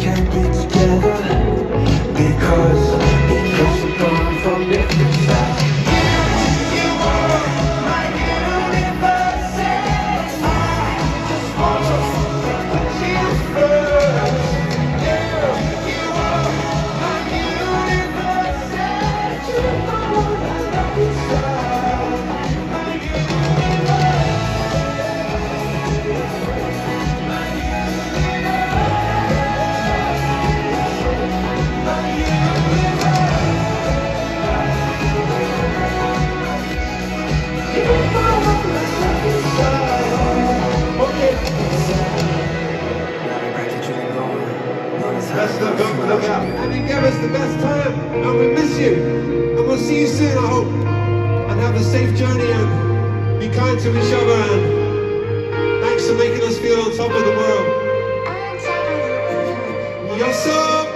can't be together. The best time, and we miss you. And we'll see you soon, I hope. And have a safe journey and be kind to each other. And thanks for making us feel on top of the world. You're so